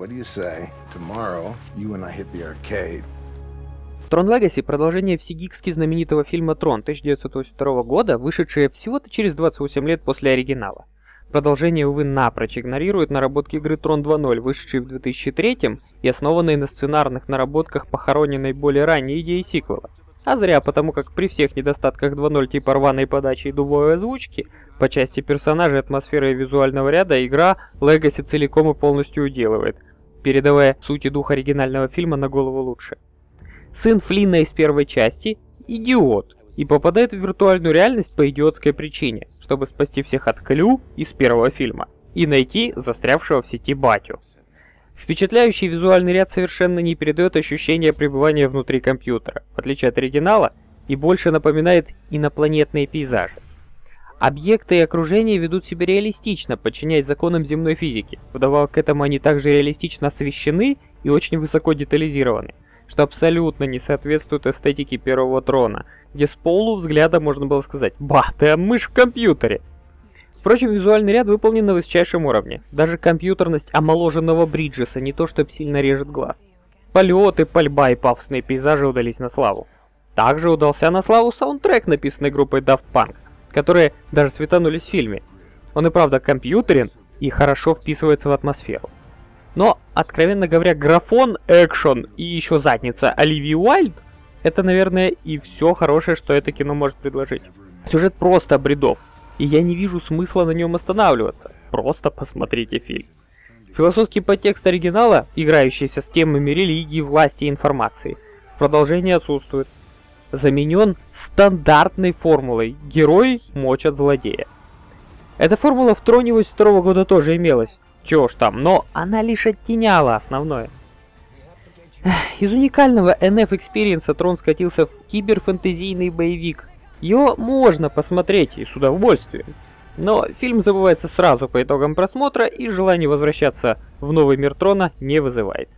What do you say? Tomorrow, you and I hit the arcade. Трон Legacy – продолжение всегикски знаменитого фильма Трон 1982 года, вышедшее всего-то через 28 лет после оригинала. Продолжение, увы, напрочь игнорирует наработки игры Трон 2.0, вышедшей в 2003 и основанной на сценарных наработках похороненной более ранней идеи сиквела. А зря, потому как при всех недостатках 2.0 типа рваной подачи и дубовой озвучки, по части персонажей, атмосферы и визуального ряда, игра Legacy целиком и полностью уделывает, передавая суть и дух оригинального фильма на голову лучше. Сын Флинна из первой части – идиот, и попадает в виртуальную реальность по идиотской причине, чтобы спасти всех от Клю из первого фильма и найти застрявшего в сети батю. Впечатляющий визуальный ряд совершенно не передает ощущение пребывания внутри компьютера, в отличие от оригинала, и больше напоминает инопланетные пейзажи. Объекты и окружения ведут себя реалистично, подчиняясь законам земной физики. Вдобавок к этому они также реалистично освещены и очень высоко детализированы что абсолютно не соответствует эстетике первого трона, где с полу взгляда можно было сказать «Ба, ты мышь в компьютере!». Впрочем, визуальный ряд выполнен на высочайшем уровне. Даже компьютерность омоложенного Бриджеса не то чтобы сильно режет глаз. Полеты, пальба и пафосные пейзажи удались на славу. Также удался на славу саундтрек, написанный группой Daft Punk, которые даже светанулись в фильме. Он и правда компьютерен и хорошо вписывается в атмосферу. Но, откровенно говоря, графон, экшон и еще задница Оливии Уайльд это, наверное, и все хорошее, что это кино может предложить. Сюжет просто бредов, и я не вижу смысла на нем останавливаться. Просто посмотрите фильм. Философский подтекст оригинала, играющийся с темами религии, власти и информации, в продолжении отсутствует. Заменен стандартной формулой «Герой мочат злодея». Эта формула в Троне 82 года тоже имелась, чего ж там, но она лишь оттеняла основное. Из уникального NF Experience Трон скатился в киберфэнтезийный боевик. Его можно посмотреть и с удовольствием. Но фильм забывается сразу по итогам просмотра и желание возвращаться в новый мир Трона не вызывает.